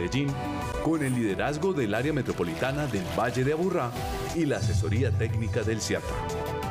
Medellín, con el liderazgo del área metropolitana del Valle de Aburrá y la asesoría técnica del CIATA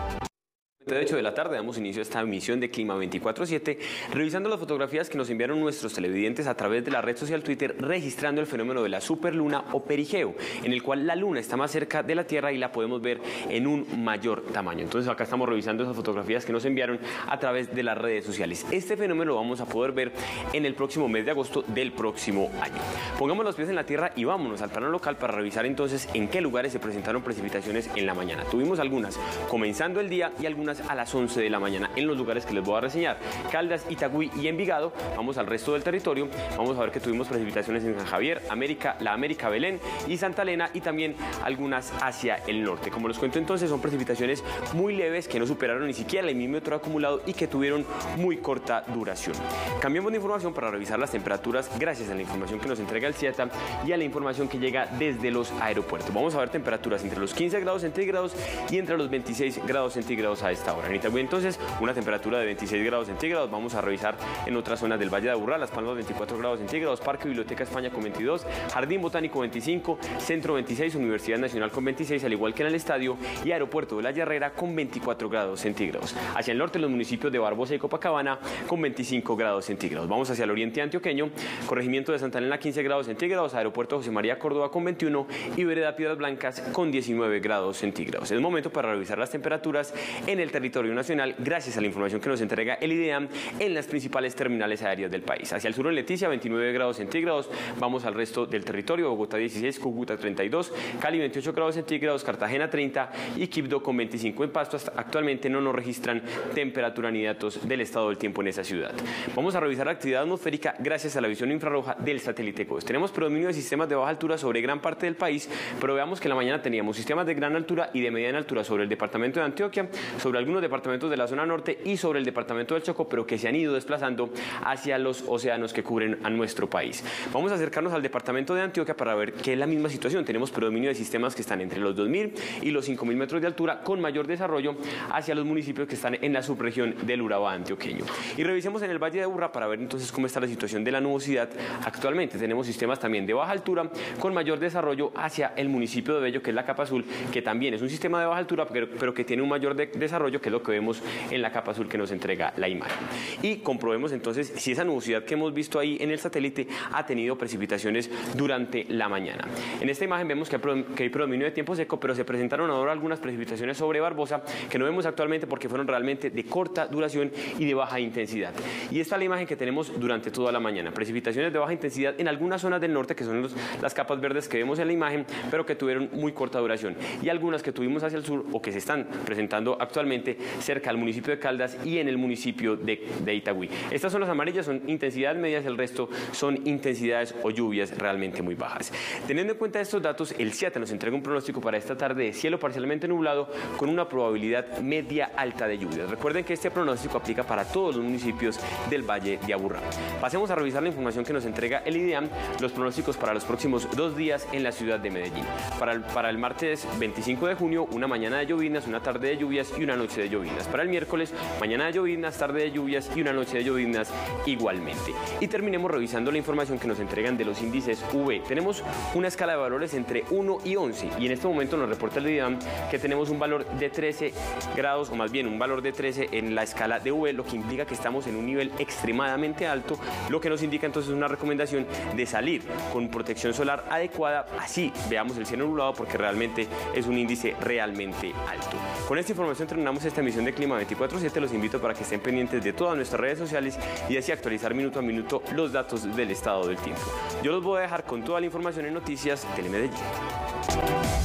de 8 de la tarde damos inicio a esta emisión de Clima 24-7, revisando las fotografías que nos enviaron nuestros televidentes a través de la red social Twitter, registrando el fenómeno de la superluna o perigeo, en el cual la luna está más cerca de la Tierra y la podemos ver en un mayor tamaño. Entonces acá estamos revisando esas fotografías que nos enviaron a través de las redes sociales. Este fenómeno lo vamos a poder ver en el próximo mes de agosto del próximo año. Pongamos los pies en la Tierra y vámonos al plano local para revisar entonces en qué lugares se presentaron precipitaciones en la mañana. Tuvimos algunas comenzando el día y algunas a las 11 de la mañana en los lugares que les voy a reseñar. Caldas, Itagüí y Envigado. Vamos al resto del territorio. Vamos a ver que tuvimos precipitaciones en San Javier, América, la América Belén y Santa Elena y también algunas hacia el norte. Como les cuento entonces, son precipitaciones muy leves que no superaron ni siquiera el milímetro acumulado y que tuvieron muy corta duración. Cambiamos de información para revisar las temperaturas gracias a la información que nos entrega el CIATA y a la información que llega desde los aeropuertos. Vamos a ver temperaturas entre los 15 grados centígrados y entre los 26 grados centígrados a esta ahora. En Itagüí entonces una temperatura de 26 grados centígrados. Vamos a revisar en otras zonas del Valle de Aburrá, Las Palmas 24 grados centígrados, Parque Biblioteca España con 22, Jardín Botánico 25, Centro 26, Universidad Nacional con 26, al igual que en el estadio y Aeropuerto de la Herrera con 24 grados centígrados. Hacia el norte los municipios de Barbosa y Copacabana con 25 grados centígrados. Vamos hacia el oriente antioqueño, corregimiento de Santa Elena 15 grados centígrados, Aeropuerto José María Córdoba con 21 y Vereda Piedras Blancas con 19 grados centígrados. Es momento para revisar las temperaturas en el territorio nacional gracias a la información que nos entrega el IDEAM en las principales terminales aéreas del país. Hacia el sur en Leticia 29 grados centígrados, vamos al resto del territorio, Bogotá 16, Cúcuta 32, Cali 28 grados centígrados, Cartagena 30 y Quibdó con 25 en Pasto. actualmente no nos registran temperatura ni datos del estado del tiempo en esa ciudad. Vamos a revisar la actividad atmosférica gracias a la visión infrarroja del satélite COES. Tenemos predominio de sistemas de baja altura sobre gran parte del país, pero veamos que en la mañana teníamos sistemas de gran altura y de mediana altura sobre el departamento de Antioquia, sobre algunos departamentos de la zona norte y sobre el departamento del Choco, pero que se han ido desplazando hacia los océanos que cubren a nuestro país. Vamos a acercarnos al departamento de Antioquia para ver que es la misma situación. Tenemos predominio de sistemas que están entre los 2.000 y los 5.000 metros de altura con mayor desarrollo hacia los municipios que están en la subregión del Urabá antioqueño. Y revisemos en el Valle de Urra para ver entonces cómo está la situación de la nubosidad. Actualmente tenemos sistemas también de baja altura con mayor desarrollo hacia el municipio de Bello, que es la capa azul, que también es un sistema de baja altura, pero, que tiene un mayor desarrollo, que es lo que vemos en la capa azul que nos entrega la imagen. Y comprobemos entonces si esa nubosidad que hemos visto ahí en el satélite ha tenido precipitaciones durante la mañana. En esta imagen vemos que hay predominio de tiempo seco, pero se presentaron ahora algunas precipitaciones sobre Barbosa que no vemos actualmente porque fueron realmente de corta duración y de baja intensidad. Y esta es la imagen que tenemos durante toda la mañana. Precipitaciones de baja intensidad en algunas zonas del norte, que son las capas verdes que vemos en la imagen, pero que tuvieron muy corta duración. Y algunas que tuvimos hacia el sur o que se están presentando actualmente cerca al municipio de Caldas y en el municipio de, de Itagüí. Estas son las amarillas, son intensidades medias, el resto son intensidades o lluvias realmente muy bajas. Teniendo en cuenta estos datos, el CIATA nos entrega un pronóstico para esta tarde de cielo parcialmente nublado con una probabilidad media alta de lluvias. Recuerden que este pronóstico aplica para todos los municipios del Valle de Aburrá. Pasemos a revisar la información que nos entrega el IDEAM, los pronósticos para los próximos dos días en la ciudad de Medellín. Para el, para el martes 25 de junio, una mañana de llovinas, una tarde de lluvias y una noche de llovinas para el miércoles, mañana de lloviznas, tarde de lluvias y una noche de lloviznas igualmente. Y terminemos revisando la información que nos entregan de los índices V. Tenemos una escala de valores entre 1 y 11 y en este momento nos reporta el IDAM que tenemos un valor de 13 grados o más bien un valor de 13 en la escala de V, lo que implica que estamos en un nivel extremadamente alto, lo que nos indica entonces una recomendación de salir con protección solar adecuada, así veamos el cielo nublado porque realmente es un índice realmente alto. Con esta información terminamos esta emisión de Clima 24-7. Los invito para que estén pendientes de todas nuestras redes sociales y así actualizar minuto a minuto los datos del estado del tiempo. Yo los voy a dejar con toda la información en Noticias Telemedellín.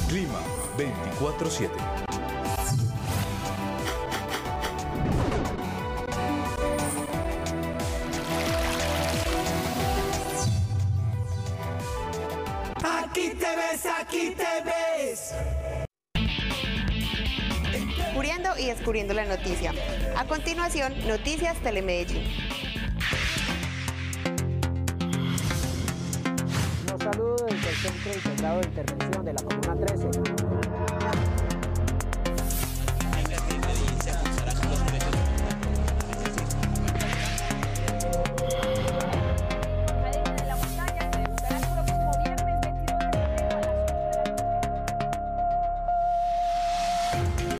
Clima 24-7. Aquí te ves, aquí te ves y descubriendo la noticia. A continuación, Noticias Telemedellín. Los saludo desde el Centro Integrado de Intervención de la Comuna 13.